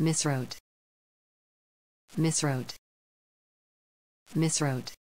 Miswrote. Miswrote. Miswrote.